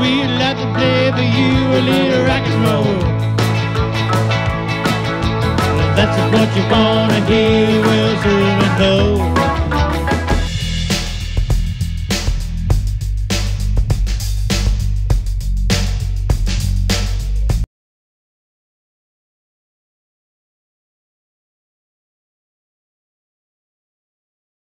We'd like to play for you a little rock and roll. If that's what you wanna hear,